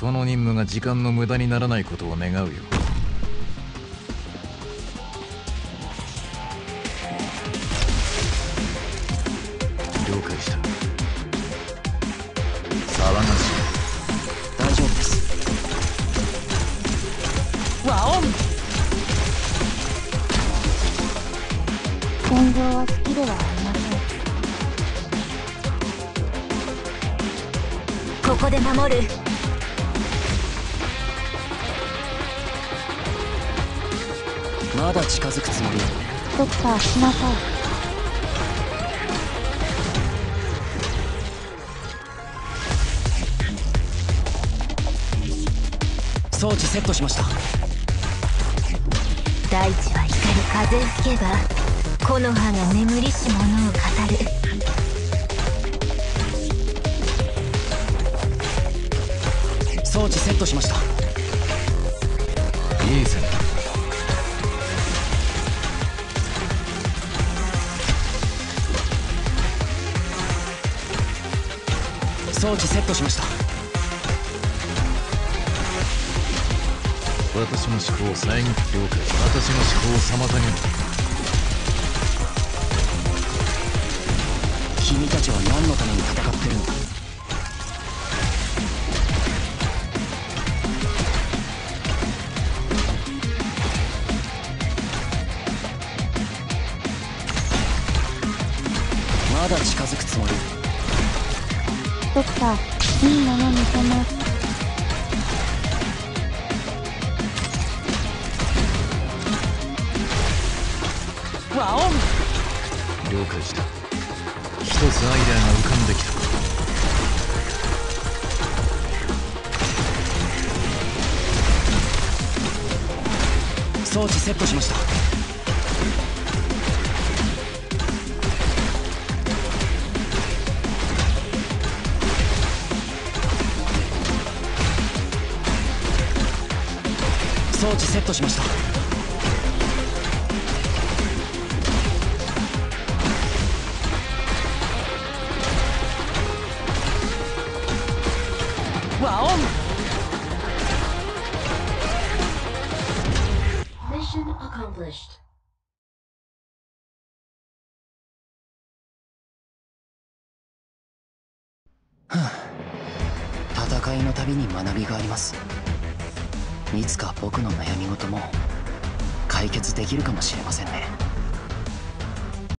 この任務が時間の無駄にならないことを願うよ。了解した。騒がしい。大丈夫です。ワオン戦場は好きではありません。ここで守る。まだ近づくつもり。ドクターしなさい。装置セットしました。大地は光る風吹けば木の葉が眠りし者を語る。装置セットしました。いい選択装置セットしました。私の思考を遮って了解私の思考を妨げる。君たちは何のために戦ってるんだまだ近づくつもり？ドクターいいもの見せますワオン了解した一つアイデアが浮かんできた。装置セットしました。装置セットしました。ワオン！Mission accomplished. 戦いのたびに学びがありますいつか僕の悩み事も解決できるかもしれませんね。